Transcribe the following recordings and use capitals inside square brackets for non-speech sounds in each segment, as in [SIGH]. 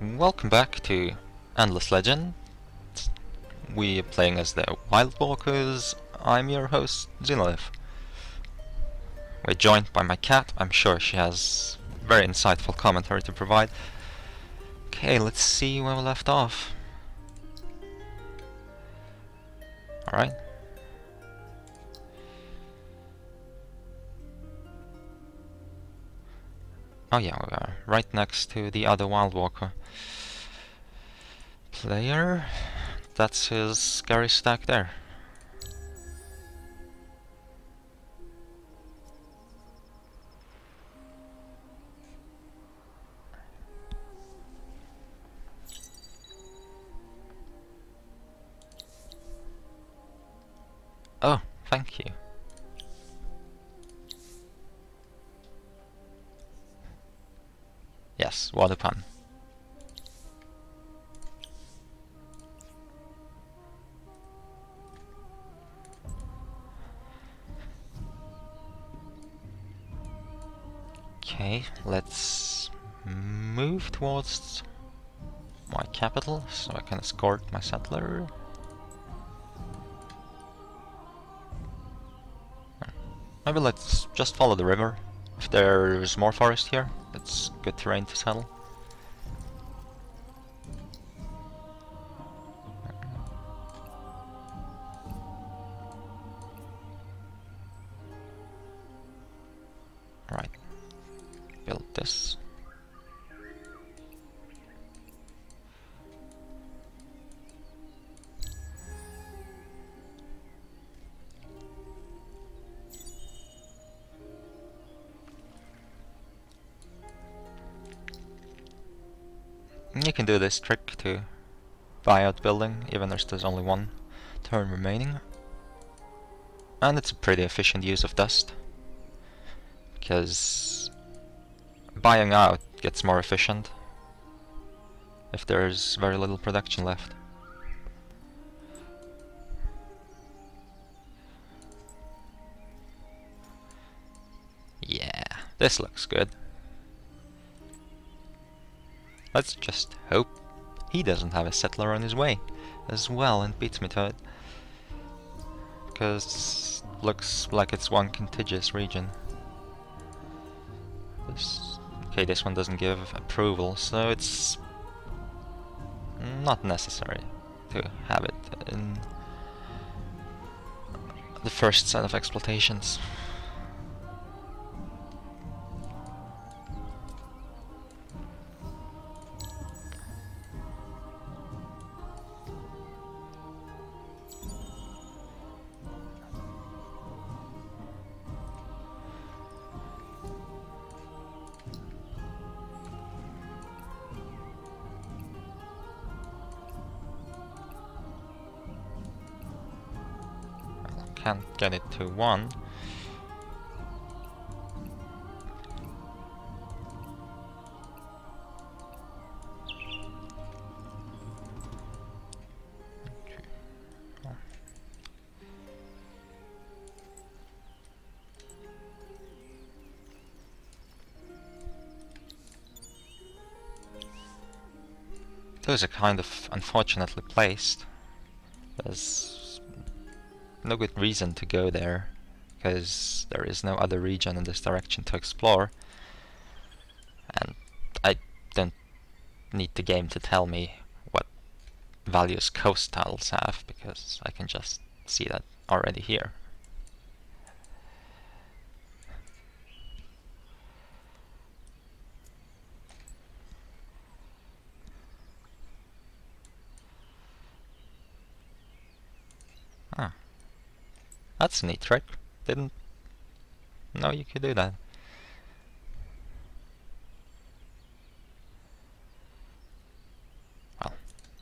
Welcome back to Endless Legend. We are playing as the Wild Walkers. I'm your host, Xenolith. We're joined by my cat. I'm sure she has very insightful commentary to provide. Okay, let's see where we left off. Alright. Oh yeah, we are right next to the other Wild Walker player. That's his scary stack there. Oh, thank you. Yes, what a pun. Okay, let's move towards my capital so I can escort my settler. Maybe let's just follow the river. If there's more forest here, it's good terrain to settle. This trick to buy out building, even if there's only one turn remaining. And it's a pretty efficient use of dust. Because buying out gets more efficient if there's very little production left. Yeah, this looks good. Let's just hope he doesn't have a settler on his way as well and beats me to it. Because looks like it's one contiguous region. This, okay, this one doesn't give approval, so it's not necessary to have it in the first set of exploitations. To one. Those are kind of unfortunately placed. There's no good reason to go there, because there is no other region in this direction to explore. And I don't need the game to tell me what values coast tiles have, because I can just see that already here. That's a neat trick. Didn't know you could do that. Well,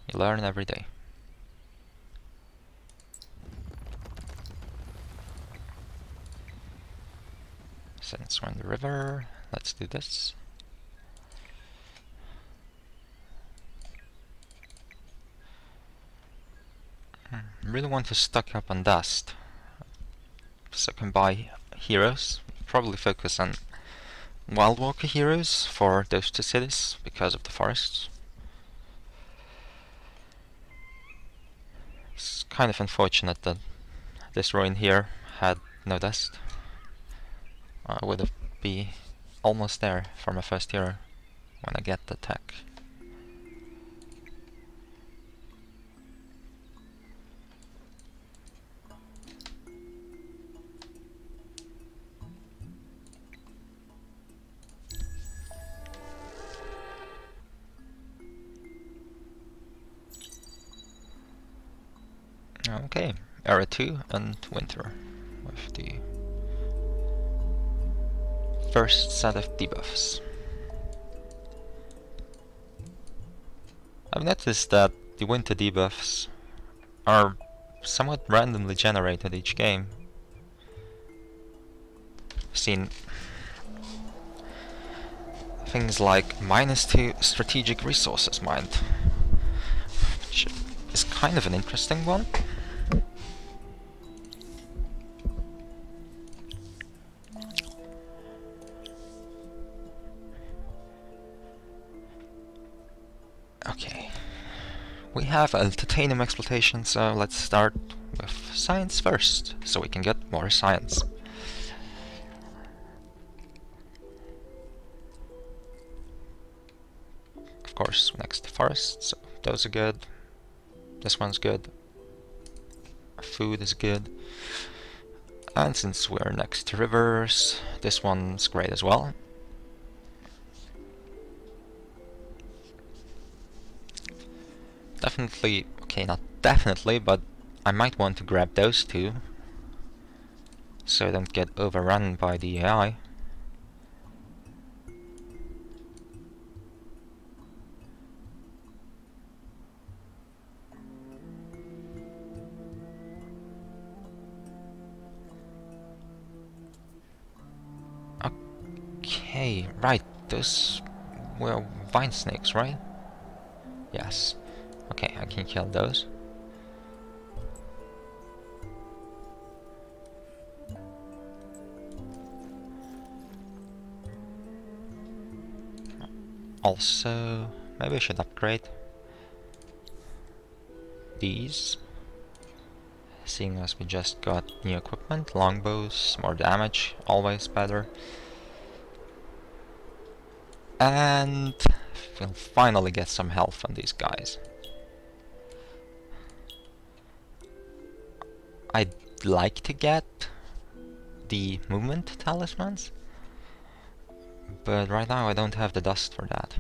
you learn every day. Since we're in the river, let's do this. Hmm, really want to stock up on dust so I can buy heroes. Probably focus on Wild Walker heroes for those two cities because of the forests. It's kind of unfortunate that this ruin here had no dust. I would have be almost there for my first hero when I get the tech. Okay, Era 2 and Winter with the first set of debuffs. I've noticed that the winter debuffs are somewhat randomly generated each game. I've seen things like minus 2 strategic resources mined, which is kind of an interesting one. Have titanium exploitation, so let's start with science first, so we can get more science. Of course, next forests, so those are good. This one's good. Food is good. And since we're next to rivers, this one's great as well. Definitely, okay, not definitely, but I might want to grab those two. So I don't get overrun by the AI. Okay, right, those were vine snakes, right? Yes. Okay, I can kill those. Also, maybe I should upgrade these. Seeing as we just got new equipment, longbows, more damage, always better. And we'll finally get some health on these guys. I'd like to get the movement talismans, but right now I don't have the dust for that.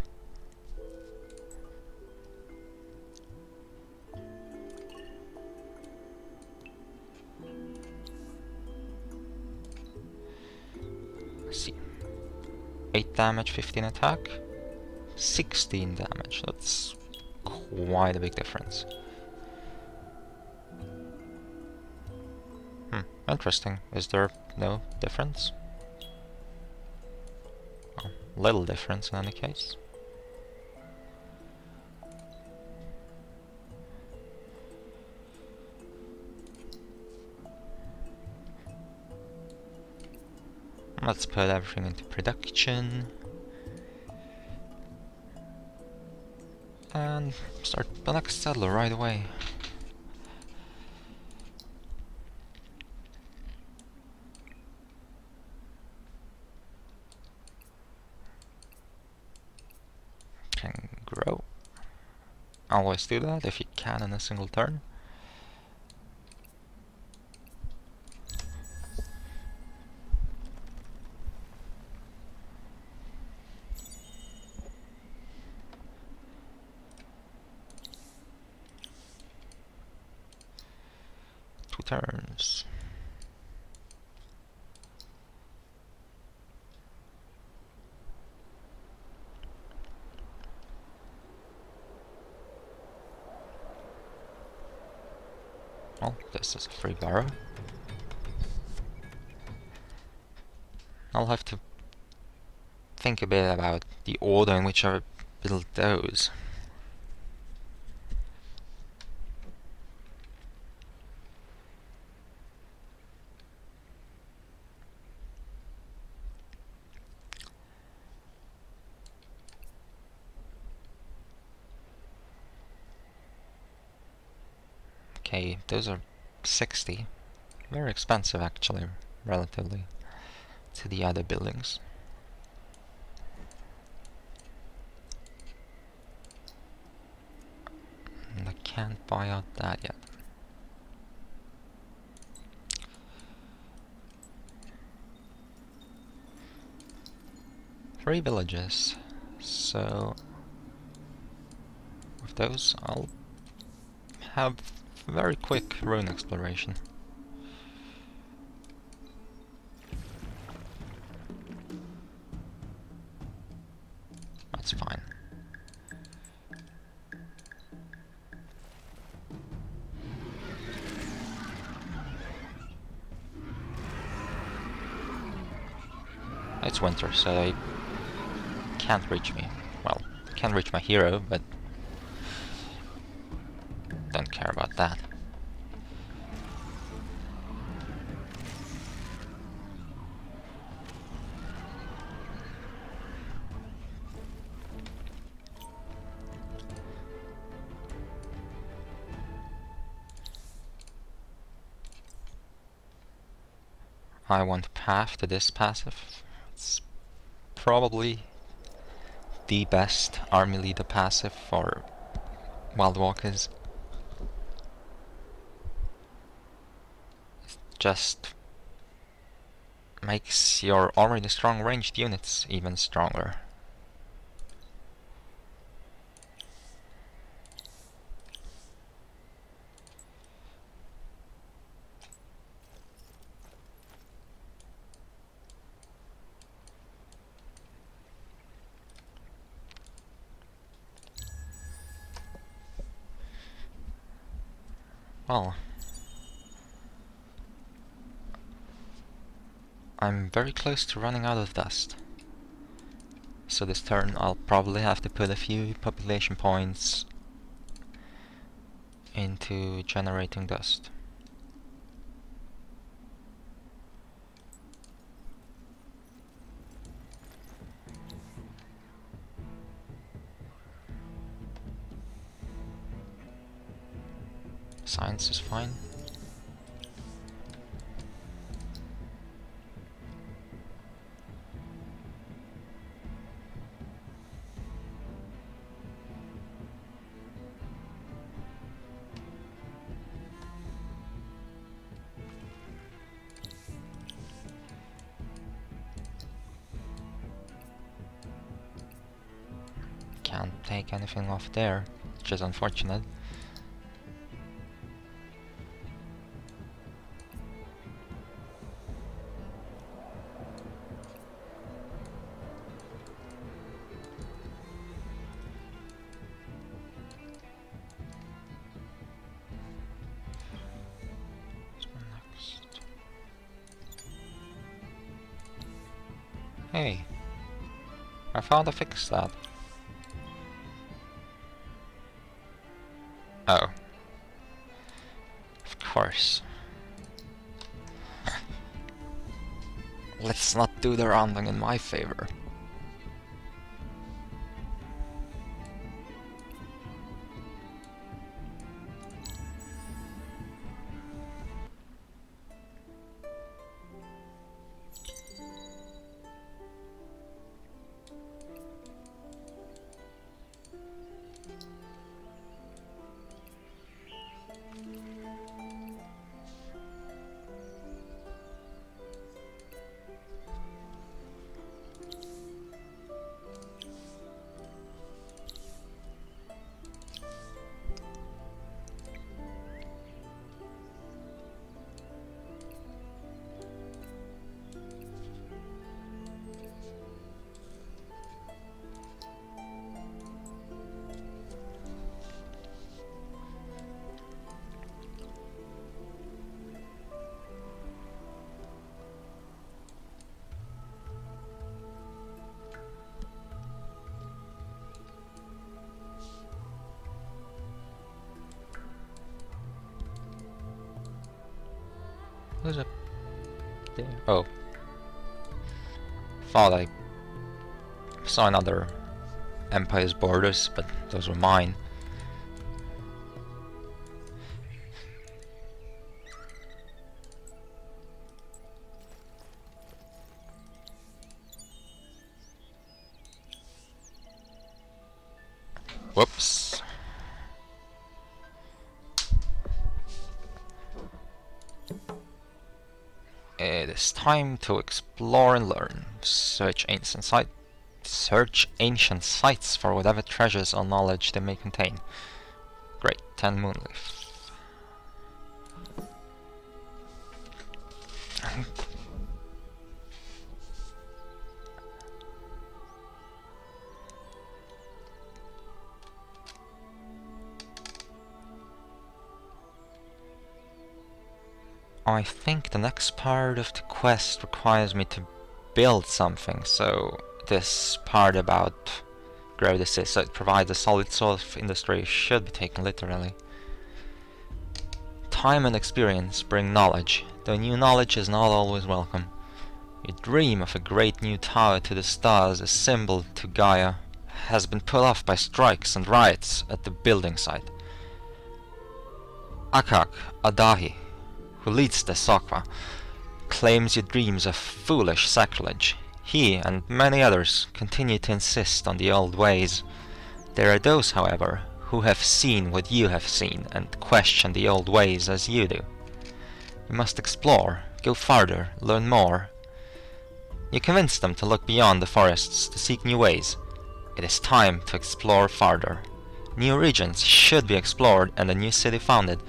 Let's see. 8 damage, 15 attack, 16 damage. That's quite a big difference. Hmm, interesting. Is there no difference? Well, little difference in any case. Let's put everything into production. And start the next settler right away. Always do that if you can in a single turn. Two turns. Well, this is a free barrow. I'll have to think a bit about the order in which I build those. Okay, those are 60. Very expensive actually, relatively, to the other buildings. And I can't buy out that yet. Three villages, so with those I'll have very quick ruin exploration. That's fine. It's winter, so they can't reach me. Well, can reach my hero, but care about that. I want path to this passive. It's probably the best army leader passive for Wild Walkers. It just makes your already strong ranged units even stronger. Well, I'm very close to running out of dust. So this turn I'll probably have to put a few population points into generating dust. Science is fine. Off there, which is unfortunate. Hey, I found a fix that. Do the rounding in my favor. There? Oh. Thought I saw another Empire's borders, but those were mine. Time to explore and learn. Search ancient sites. Search ancient sites for whatever treasures or knowledge they may contain. Great, 10 moonleaf. I think the next part of the quest requires me to build something, so this part about gravity so it provides a solid source of industry should be taken literally. Time and experience bring knowledge, though new knowledge is not always welcome. You dream of a great new tower to the stars, a symbol to Gaia, has been put off by strikes and riots at the building site. Akak Adahi who leads the Sakwa, claims your dreams are foolish sacrilege. He and many others continue to insist on the old ways. There are those, however, who have seen what you have seen and question the old ways as you do. You must explore, go farther, learn more. You convince them to look beyond the forests to seek new ways. It is time to explore farther. New regions should be explored and a new city founded.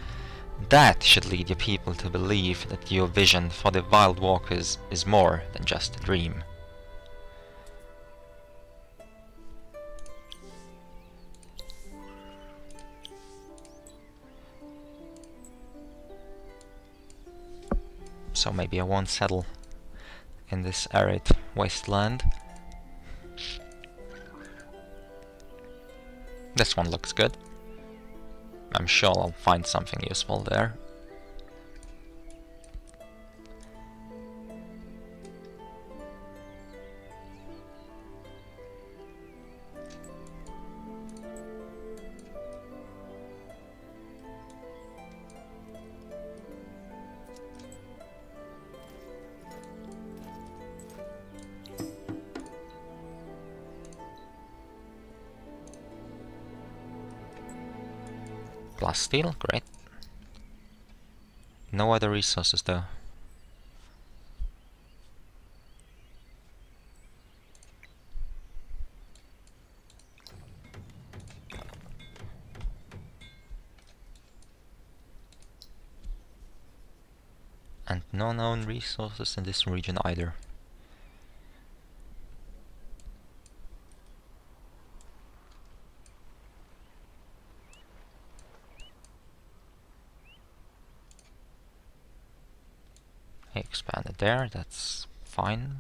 That should lead your people to believe that your vision for the Wild Walkers is more than just a dream. So maybe I won't settle in this arid wasteland. This one looks good. I'm sure I'll find something useful there. Steel, great. No other resources though. And no known resources in this region either. There, that's fine.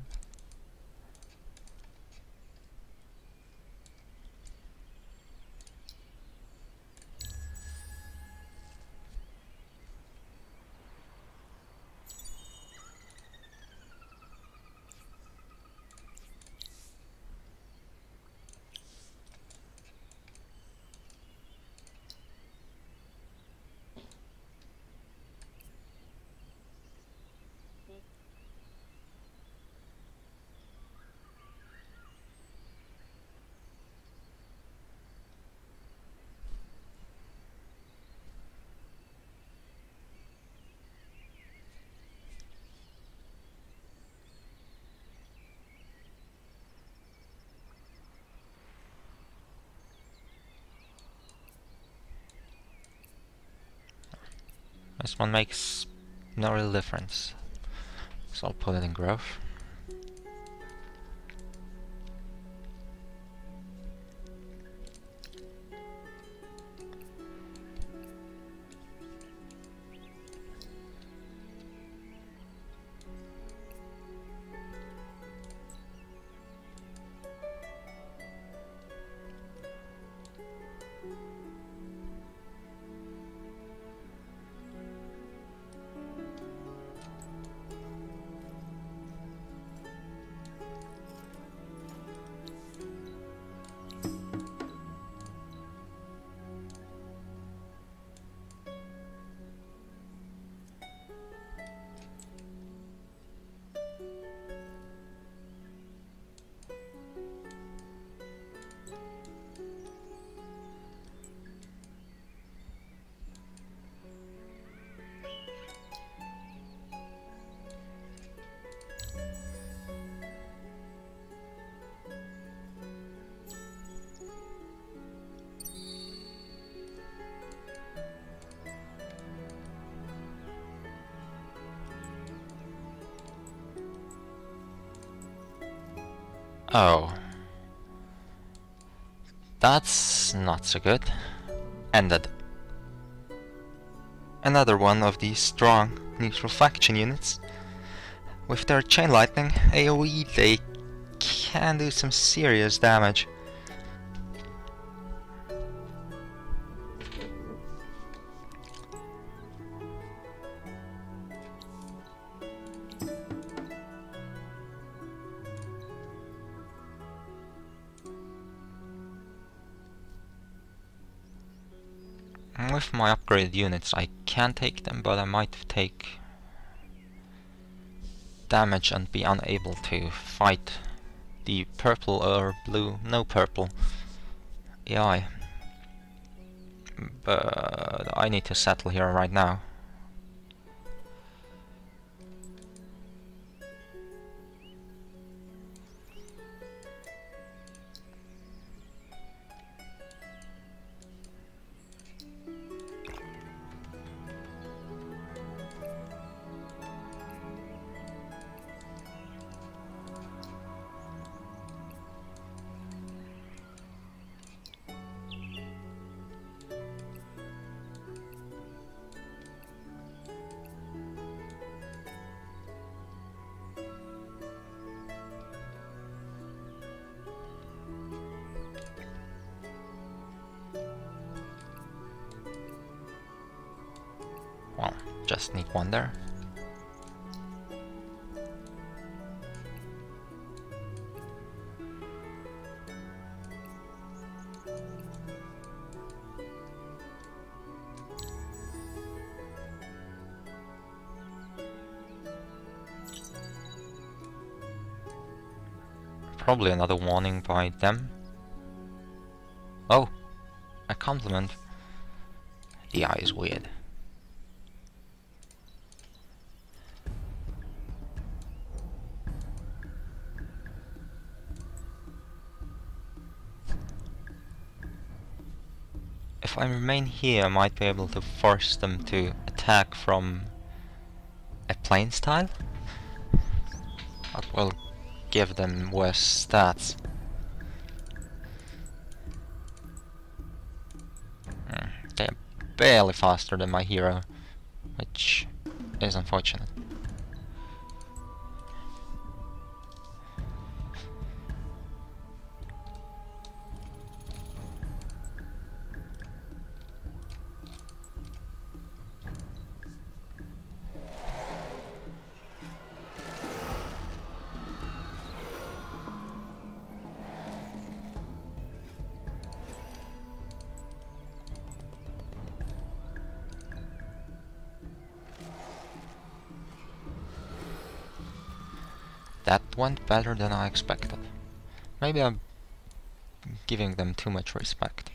This one makes no real difference. So I'll put it in growth. Oh. That's not so good. Ended. Another one of these strong neutral faction units. With their chain lightning AoE they can do some serious damage. Units I can take them, but I might take damage and be unable to fight the purple or blue, no purple AI. But I need to settle here right now. Probably another warning by them. Oh, a compliment. The AI is weird. If I remain here, I might be able to force them to attack from a plains tile. Give them worse stats. Hmm, They're barely faster than my hero, which is unfortunate. That went better than I expected. Maybe I'm giving them too much respect.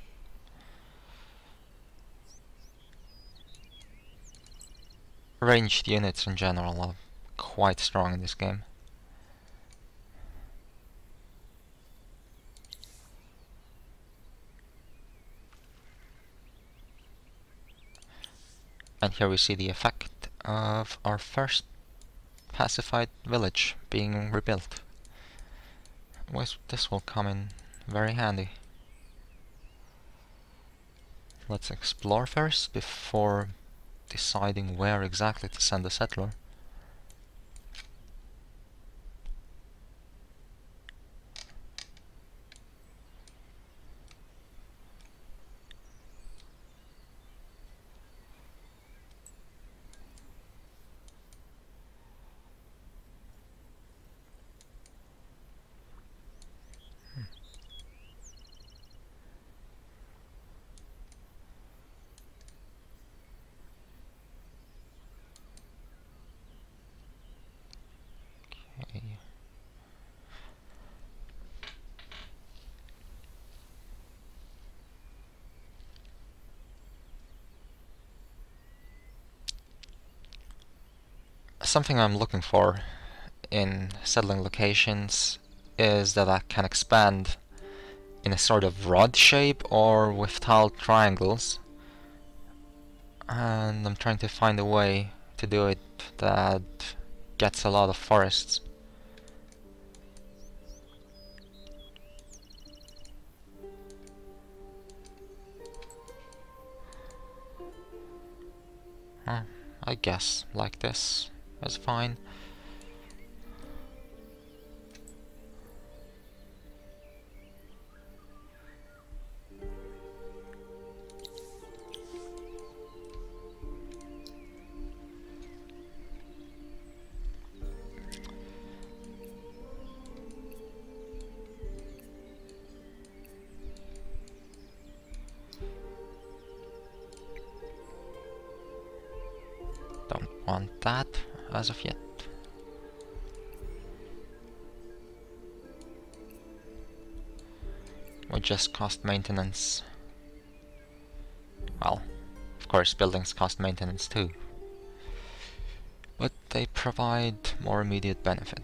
Ranged units in general are quite strong in this game. And here we see the effect of our first pacified village being rebuilt. This will come in very handy. Let's explore first before deciding where exactly to send the settler. something I'm looking for in settling locations is that I can expand in a sort of rod shape or with tiled triangles. And I'm trying to find a way to do it that gets a lot of forests. Hmm, I guess like this is fine. Don't want that as of yet. Or just cost maintenance. Well, of course buildings cost maintenance too. But they provide more immediate benefit.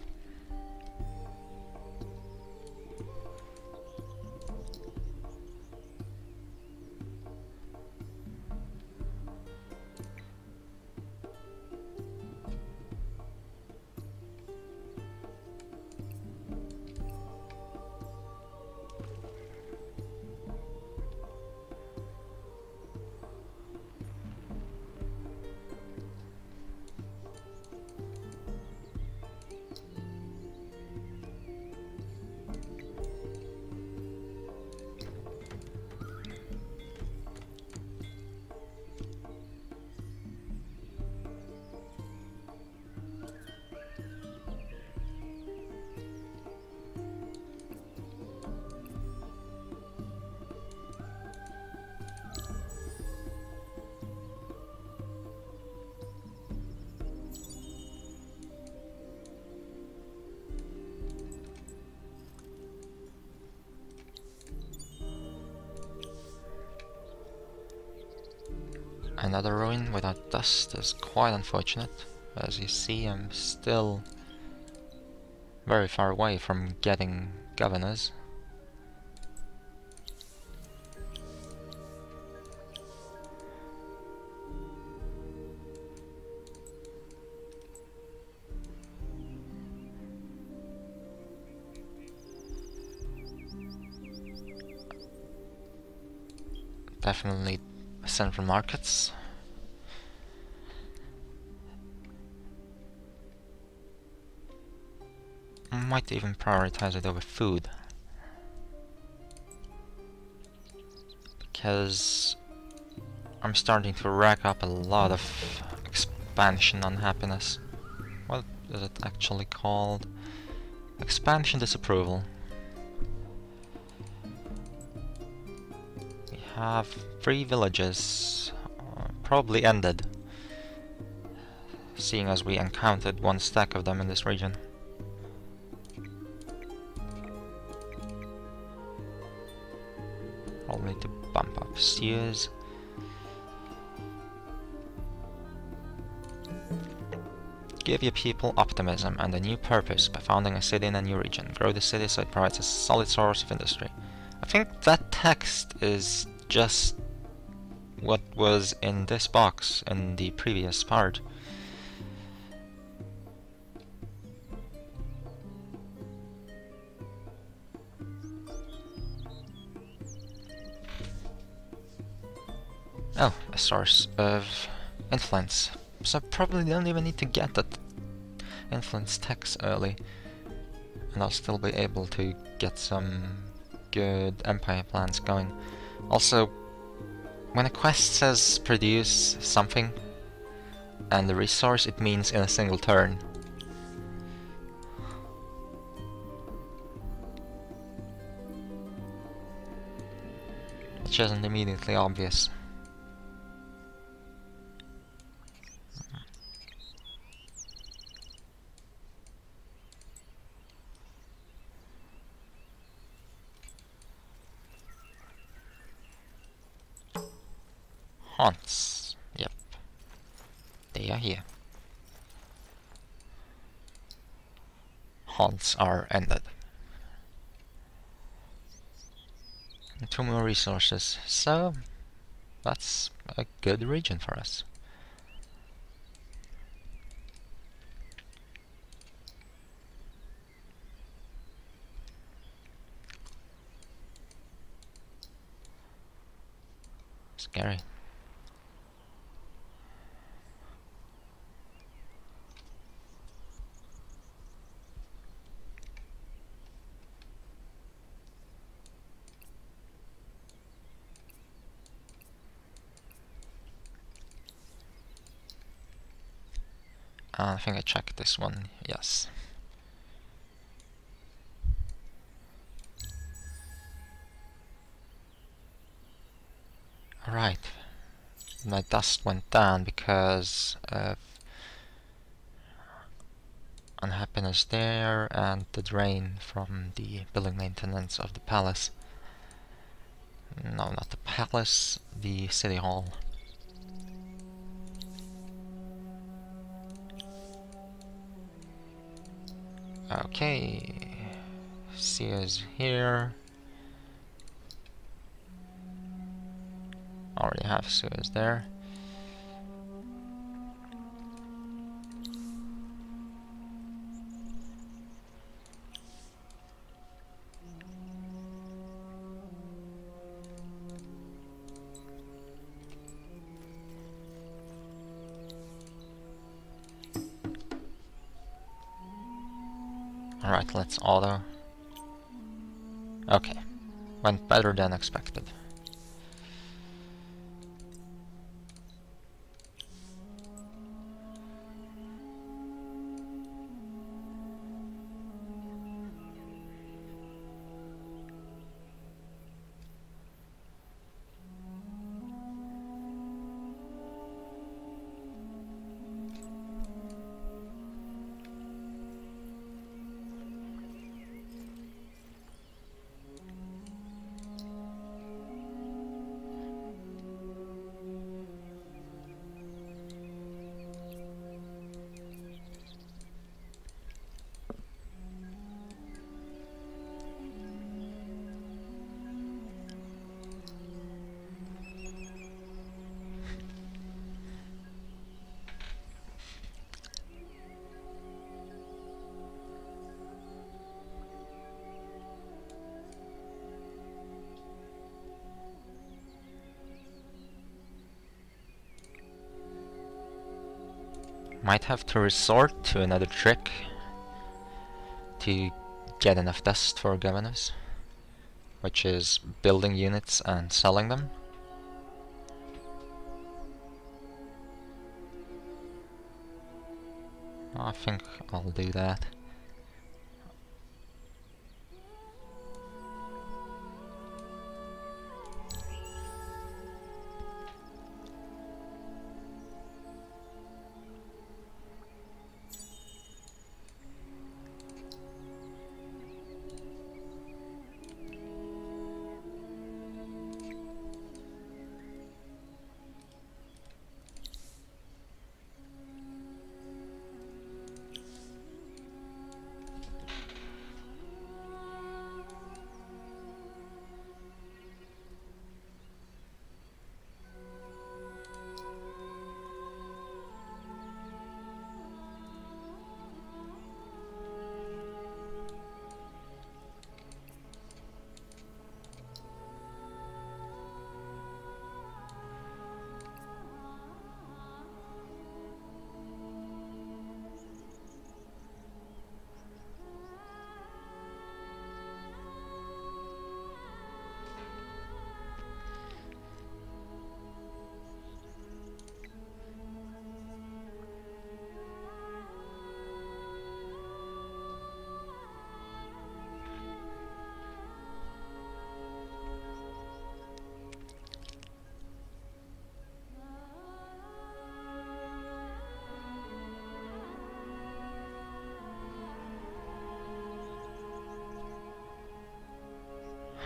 Another ruin without dust is quite unfortunate. As you see, I'm still very far away from getting governors. Definitely central markets. Might even prioritize it over food. Because I'm starting to rack up a lot of expansion unhappiness. What is it actually called? Expansion disapproval. We have three villages uh, probably ended, seeing as we encountered one stack of them in this region. I'll need to bump up steers. Give your people optimism and a new purpose by founding a city in a new region. Grow the city so it provides a solid source of industry. I think that text is just what was in this box in the previous part. Oh, a source of influence. So I probably don't even need to get that influence text early. And I'll still be able to get some good empire plans going. Also, when a quest says produce something and the resource, it means in a single turn. Which isn't immediately obvious. Haunts. Yep. They are here. Haunts are ended. And two more resources, so that's a good region for us. Scary. Uh, I think I checked this one, yes. Alright. My dust went down because of unhappiness there and the drain from the building maintenance of the palace. No, not the palace, the city hall. Okay, is here. Already have Suez there. Alright, let's auto. Okay. Went better than expected. Might have to resort to another trick to get enough dust for governors, which is building units and selling them. I think I'll do that.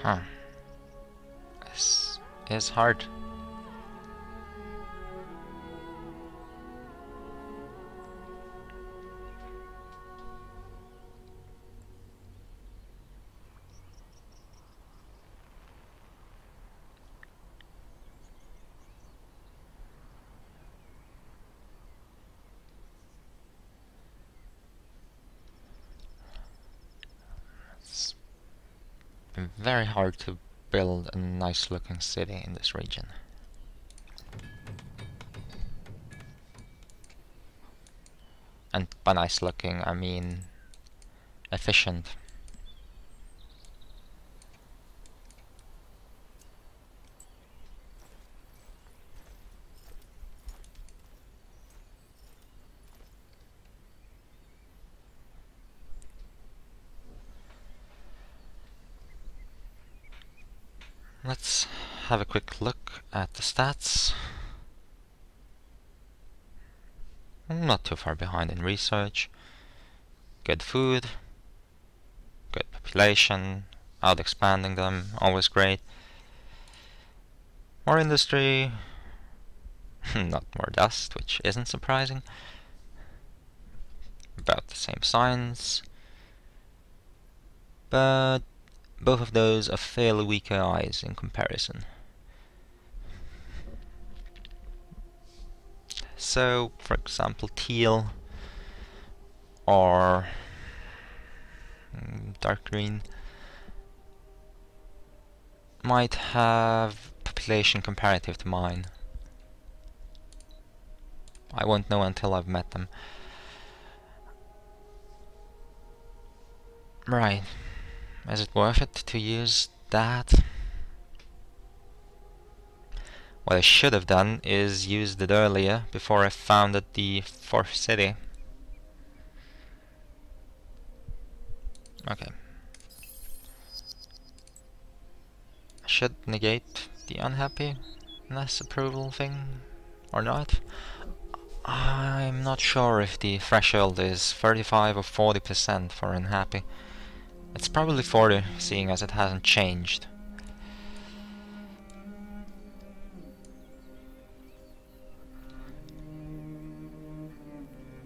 Huh. It's, is hard. Very hard to build a nice looking city in this region. And by nice looking I mean efficient. Let's have a quick look at the stats. Not too far behind in research. Good food. Good population. Out expanding them, always great. More industry. [LAUGHS] Not more dust, which isn't surprising. About the same science. But both of those are fairly weaker AIs in comparison. So, for example, teal or mm, dark green might have population comparative to mine. I won't know until I've met them. Right. Is it worth it to use that? What I should have done is used it earlier before I founded the fourth city. Okay. I should negate the unhappiness approval thing or not. I'm not sure if the threshold is 35 or 40% for unhappy. It's probably 40, seeing as it hasn't changed.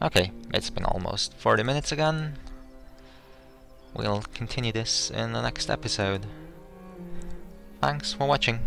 Okay, it's been almost 40 minutes again. We'll continue this in the next episode. Thanks for watching.